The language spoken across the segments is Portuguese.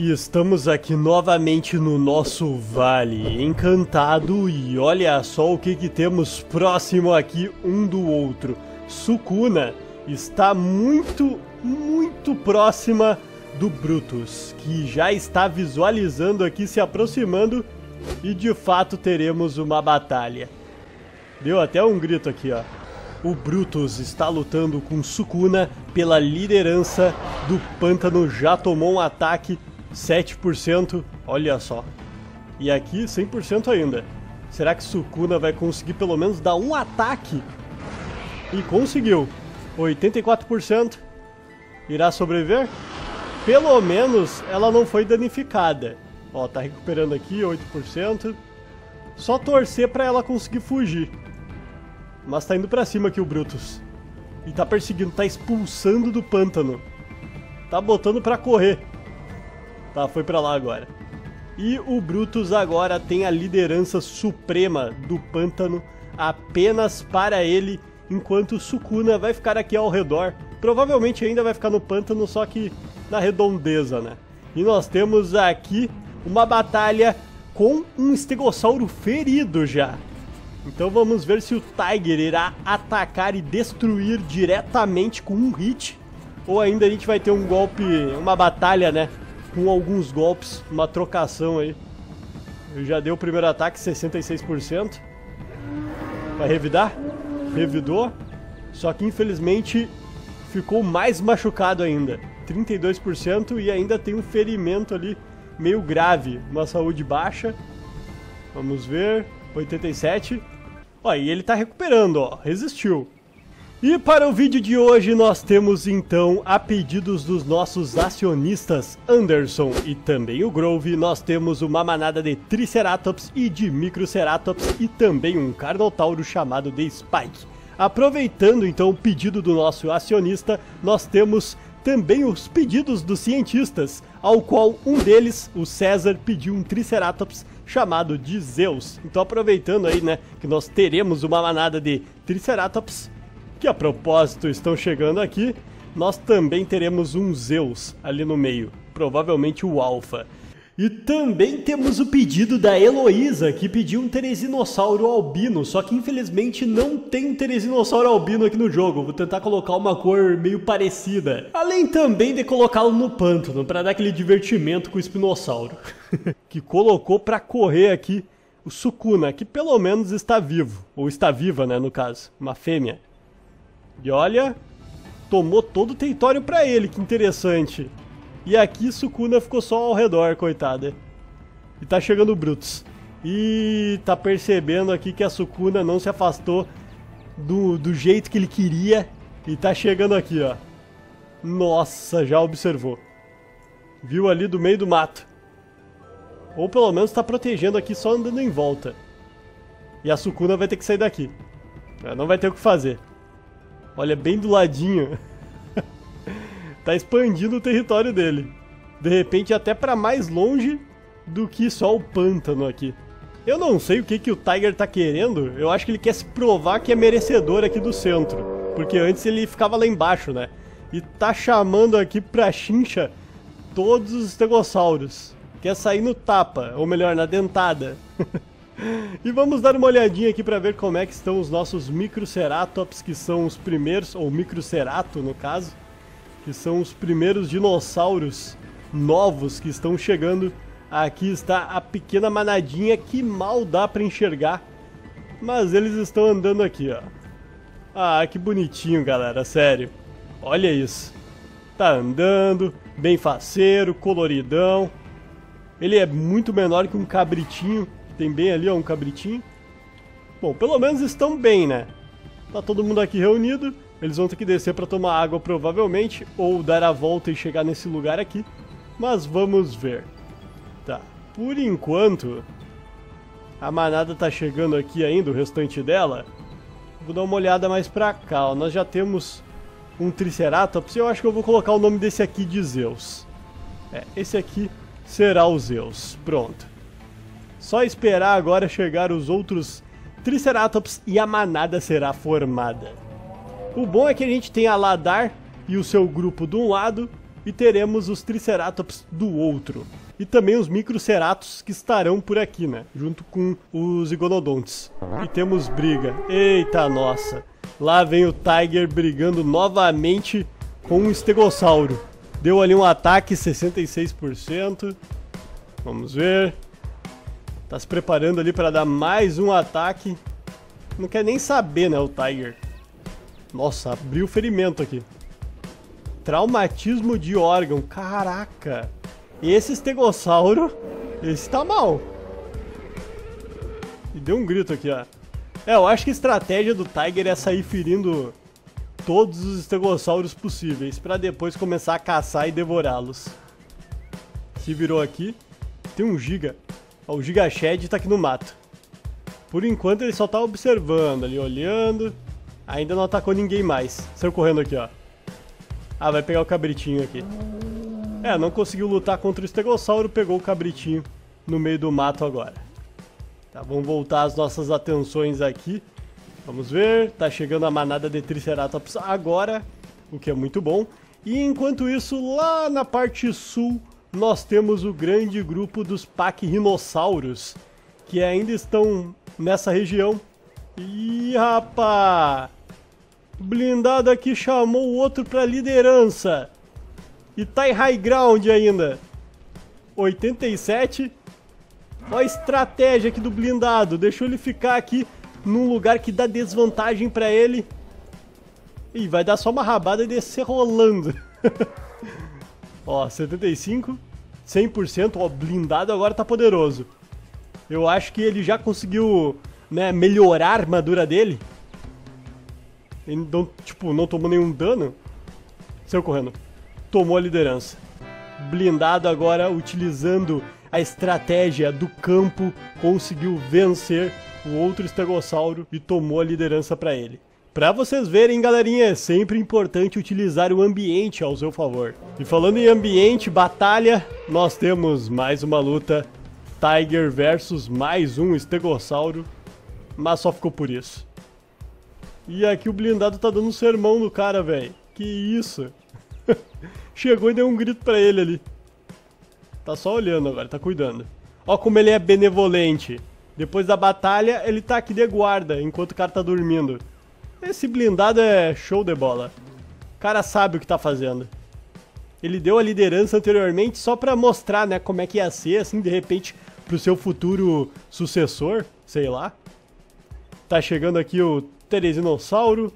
E estamos aqui novamente no nosso vale encantado e olha só o que, que temos próximo aqui um do outro. Sukuna está muito, muito próxima do Brutus, que já está visualizando aqui, se aproximando e de fato teremos uma batalha. Deu até um grito aqui, ó. O Brutus está lutando com Sukuna pela liderança do pântano, já tomou um ataque 7%, olha só. E aqui 100% ainda. Será que Sukuna vai conseguir pelo menos dar um ataque? E conseguiu. 84%. Irá sobreviver? Pelo menos ela não foi danificada. Ó, tá recuperando aqui 8%. Só torcer para ela conseguir fugir. Mas tá indo pra cima aqui o Brutus. E tá perseguindo, tá expulsando do pântano. Tá botando pra correr. Tá, foi pra lá agora. E o Brutus agora tem a liderança suprema do pântano apenas para ele, enquanto Sukuna vai ficar aqui ao redor. Provavelmente ainda vai ficar no pântano, só que na redondeza, né? E nós temos aqui uma batalha com um estegossauro ferido já. Então vamos ver se o Tiger irá atacar e destruir diretamente com um hit. Ou ainda a gente vai ter um golpe, uma batalha, né? Com alguns golpes, uma trocação aí. Eu já dei o primeiro ataque, 66%. Vai revidar? Revidou. Só que infelizmente ficou mais machucado ainda. 32% e ainda tem um ferimento ali meio grave, uma saúde baixa. Vamos ver, 87. Ó, e ele tá recuperando, ó, resistiu. E para o vídeo de hoje nós temos então, a pedidos dos nossos acionistas Anderson e também o Grove, nós temos uma manada de Triceratops e de Microceratops e também um Carnotauro chamado de Spike. Aproveitando então o pedido do nosso acionista, nós temos também os pedidos dos cientistas, ao qual um deles, o César, pediu um Triceratops chamado de Zeus. Então aproveitando aí, né, que nós teremos uma manada de Triceratops, que a propósito estão chegando aqui, nós também teremos um Zeus ali no meio, provavelmente o Alpha. E também temos o pedido da Heloísa, que pediu um Teresinossauro albino, só que infelizmente não tem um Teresinossauro albino aqui no jogo. Vou tentar colocar uma cor meio parecida. Além também de colocá-lo no pântano, para dar aquele divertimento com o espinossauro. que colocou para correr aqui o Sukuna, que pelo menos está vivo. Ou está viva, né, no caso. Uma fêmea. E olha, tomou todo o território para ele, que interessante. E aqui Sukuna ficou só ao redor, coitada. E tá chegando o Brutus. E tá percebendo aqui que a Sukuna não se afastou do, do jeito que ele queria. E tá chegando aqui, ó. Nossa, já observou. Viu ali do meio do mato. Ou pelo menos tá protegendo aqui só andando em volta. E a Sukuna vai ter que sair daqui. Não vai ter o que fazer. Olha, bem do ladinho. tá expandindo o território dele. De repente até para mais longe do que só o pântano aqui. Eu não sei o que, que o Tiger tá querendo, eu acho que ele quer se provar que é merecedor aqui do centro. Porque antes ele ficava lá embaixo, né? E tá chamando aqui pra chincha todos os estegossauros. Quer sair no tapa, ou melhor, na dentada. e vamos dar uma olhadinha aqui para ver como é que estão os nossos Microceratops, que são os primeiros, ou Microcerato no caso que são os primeiros dinossauros novos que estão chegando. Aqui está a pequena manadinha que mal dá para enxergar, mas eles estão andando aqui, ó. Ah, que bonitinho, galera, sério. Olha isso. Tá andando, bem faceiro, coloridão. Ele é muito menor que um cabritinho. Tem bem ali, ó, um cabritinho. Bom, pelo menos estão bem, né? Tá todo mundo aqui reunido. Eles vão ter que descer para tomar água provavelmente, ou dar a volta e chegar nesse lugar aqui. Mas vamos ver. Tá, por enquanto, a manada tá chegando aqui ainda, o restante dela. Vou dar uma olhada mais pra cá, ó. Nós já temos um Triceratops, eu acho que eu vou colocar o nome desse aqui de Zeus. É, esse aqui será o Zeus. Pronto. Só esperar agora chegar os outros Triceratops e a manada será formada. O bom é que a gente tem a Ladar e o seu grupo de um lado e teremos os Triceratops do outro. E também os Microceratos que estarão por aqui, né? Junto com os Igonodontes. E temos briga. Eita nossa! Lá vem o Tiger brigando novamente com um Estegossauro. Deu ali um ataque 66%. Vamos ver. Tá se preparando ali para dar mais um ataque. Não quer nem saber, né, o Tiger. Nossa, abriu ferimento aqui. Traumatismo de órgão. Caraca. Esse estegossauro, esse tá mal. E deu um grito aqui, ó. É, eu acho que a estratégia do Tiger é sair ferindo todos os estegossauros possíveis, para depois começar a caçar e devorá-los. Se virou aqui, tem um Giga. O Giga Shed tá aqui no mato. Por enquanto ele só tá observando ali, olhando. Ainda não atacou ninguém mais. Saiu correndo aqui, ó. Ah, vai pegar o cabritinho aqui. É, não conseguiu lutar contra o estegossauro, pegou o cabritinho no meio do mato agora. Tá, vamos voltar as nossas atenções aqui. Vamos ver, tá chegando a manada de Triceratops agora, o que é muito bom. E enquanto isso, lá na parte sul, nós temos o grande grupo dos Pachyrhinossauros, que ainda estão nessa região. Ih, rapá! Blindado aqui chamou o outro pra liderança. E tá em high ground ainda. 87. Olha a estratégia aqui do blindado. Deixou ele ficar aqui num lugar que dá desvantagem pra ele. E vai dar só uma rabada e descer rolando. ó, 75. 100%. Ó, blindado agora tá poderoso. Eu acho que ele já conseguiu né, melhorar a armadura dele. Ele não, tipo, não tomou nenhum dano. Saiu correndo. Tomou a liderança. Blindado agora, utilizando a estratégia do campo, conseguiu vencer o outro estegossauro e tomou a liderança para ele. Para vocês verem, galerinha, é sempre importante utilizar o ambiente ao seu favor. E falando em ambiente, batalha, nós temos mais uma luta Tiger versus mais um estegossauro, mas só ficou por isso. E aqui o blindado tá dando um sermão no cara, velho. Que isso? Chegou e deu um grito pra ele ali. Tá só olhando agora, tá cuidando. Ó como ele é benevolente. Depois da batalha, ele tá aqui de guarda, enquanto o cara tá dormindo. Esse blindado é show de bola. O cara sabe o que tá fazendo. Ele deu a liderança anteriormente só pra mostrar, né, como é que ia ser, assim, de repente, pro seu futuro sucessor, sei lá. Tá chegando aqui o Teresinossauro.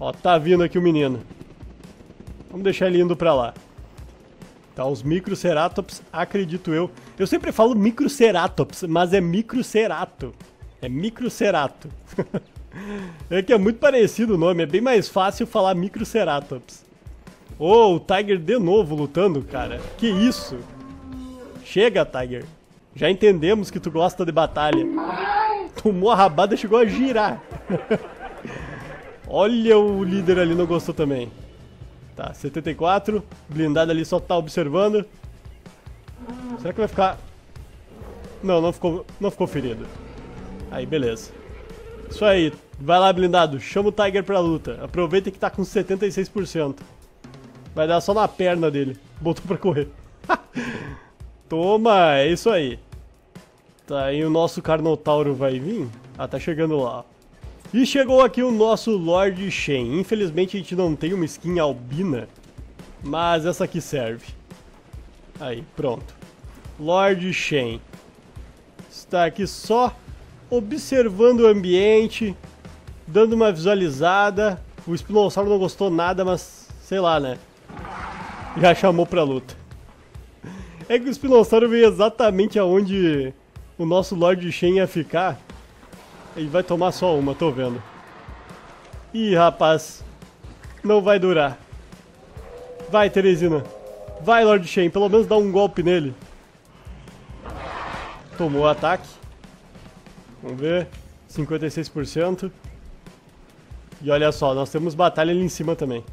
Ó, tá vindo aqui o menino. Vamos deixar ele indo pra lá. Tá, os Microceratops, acredito eu. Eu sempre falo Microceratops, mas é Microcerato. É Microcerato. é que é muito parecido o nome, é bem mais fácil falar Microceratops. Oh, o Tiger de novo lutando, cara. Que isso? Chega, Tiger. Já entendemos que tu gosta de batalha. Tomou a rabada e chegou a girar. Olha o líder ali, não gostou também. Tá, 74. Blindado ali só tá observando. Será que vai ficar... Não, não ficou, não ficou ferido. Aí, beleza. Isso aí. Vai lá, blindado. Chama o Tiger pra luta. Aproveita que tá com 76%. Vai dar só na perna dele. Botou pra correr. Toma, é isso aí. Tá, e o nosso Carnotauro vai vir? Ah, tá chegando lá. E chegou aqui o nosso Lord Shen. Infelizmente a gente não tem uma skin albina, mas essa aqui serve. Aí, pronto. Lord Shen. Está aqui só observando o ambiente, dando uma visualizada. O Spinossauro não gostou nada, mas sei lá, né? Já chamou pra luta. É que o Spinossauro veio exatamente aonde o nosso Lord Shen ia ficar, ele vai tomar só uma, tô vendo. Ih, rapaz. Não vai durar. Vai, Teresina. Vai, Lord Shen, pelo menos dá um golpe nele. Tomou o ataque. Vamos ver. 56%. E olha só, nós temos batalha ali em cima também.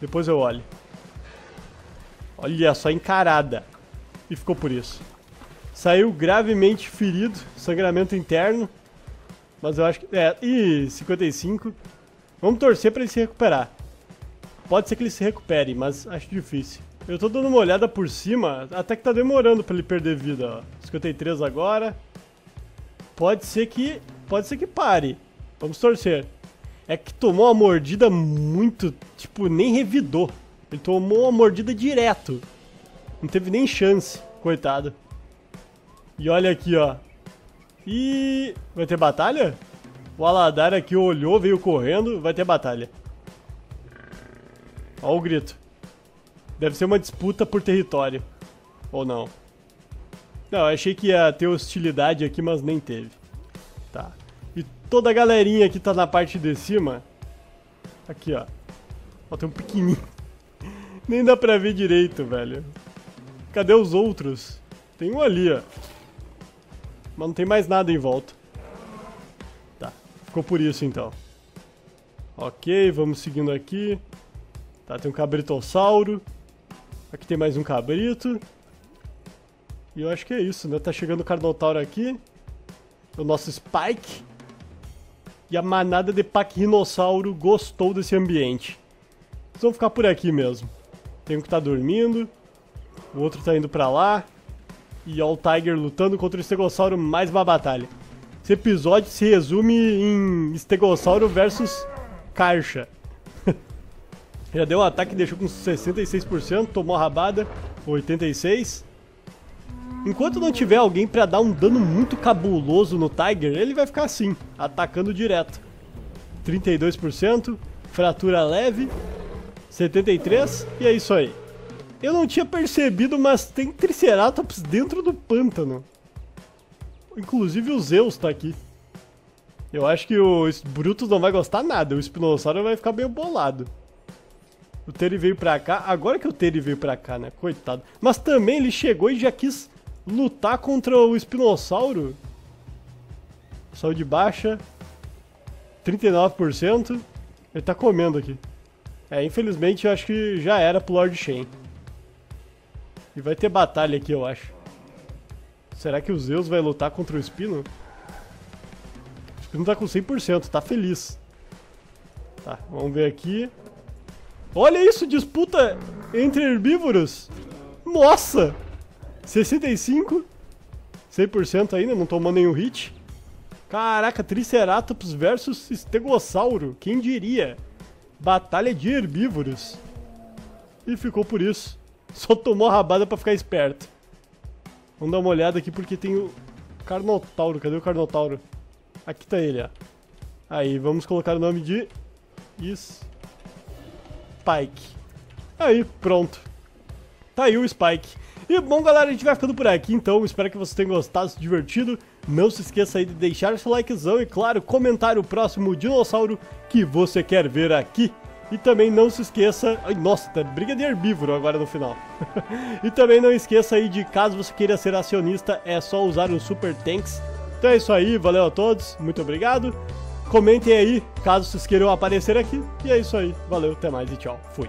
Depois eu olho. Olha só, encarada. E ficou por isso. Saiu gravemente ferido, sangramento interno. Mas eu acho que... É, e 55. Vamos torcer para ele se recuperar. Pode ser que ele se recupere, mas acho difícil. Eu tô dando uma olhada por cima, até que tá demorando pra ele perder vida, ó. 53 agora. Pode ser que... Pode ser que pare. Vamos torcer. É que tomou uma mordida muito... Tipo, nem revidou. Ele tomou uma mordida direto. Não teve nem chance, coitado. E olha aqui, ó. E... Vai ter batalha? O Aladar aqui olhou, veio correndo. Vai ter batalha. Olha o grito. Deve ser uma disputa por território. Ou não? Não, achei que ia ter hostilidade aqui, mas nem teve. Tá. E toda a galerinha que tá na parte de cima... Aqui, ó. Ó, tem um pequenininho. nem dá pra ver direito, velho. Cadê os outros? Tem um ali, ó. Mas não tem mais nada em volta. Tá. Ficou por isso, então. Ok, vamos seguindo aqui. Tá, tem um cabritossauro. Aqui tem mais um cabrito. E eu acho que é isso, né? Tá chegando o Carnotauro aqui. O nosso Spike. E a manada de Paquinossauro gostou desse ambiente. Eles vão ficar por aqui mesmo. Tem um que tá dormindo. O outro tá indo pra lá. E ó o Tiger lutando contra o Estegossauro, mais uma batalha. Esse episódio se resume em Estegossauro versus Karcha. Já deu um ataque e deixou com 66%, tomou a rabada, 86%. Enquanto não tiver alguém pra dar um dano muito cabuloso no Tiger, ele vai ficar assim, atacando direto. 32%, fratura leve, 73% e é isso aí. Eu não tinha percebido, mas tem Triceratops dentro do pântano. Inclusive o Zeus tá aqui. Eu acho que o Brutus não vai gostar nada, o Espinossauro vai ficar meio bolado. O Terry veio pra cá, agora que o Terry veio pra cá, né? Coitado. Mas também ele chegou e já quis lutar contra o Espinossauro. Saúde baixa. 39%. Ele tá comendo aqui. É, infelizmente eu acho que já era pro Lord Shen. E vai ter batalha aqui, eu acho. Será que o Zeus vai lutar contra o Espino? O Espino tá com 100%, tá feliz. Tá, vamos ver aqui. Olha isso, disputa entre herbívoros. Nossa! 65. 100% ainda, não tomou nenhum hit. Caraca, Triceratops versus Estegossauro. Quem diria? Batalha de herbívoros. E ficou por isso. Só tomou rabada pra ficar esperto. Vamos dar uma olhada aqui porque tem o Carnotauro. Cadê o Carnotauro? Aqui tá ele, ó. Aí, vamos colocar o nome de... Spike. Aí, pronto. Tá aí o Spike. E bom, galera, a gente vai ficando por aqui, então. Espero que vocês tenham gostado, se divertido. Não se esqueça aí de deixar seu likezão e, claro, comentar o próximo dinossauro que você quer ver aqui. E também não se esqueça... Ai, nossa, tá briga de herbívoro agora no final. e também não esqueça aí de, caso você queira ser acionista, é só usar o Super Tanks. Então é isso aí, valeu a todos, muito obrigado. Comentem aí, caso vocês queiram aparecer aqui. E é isso aí, valeu, até mais e tchau, fui.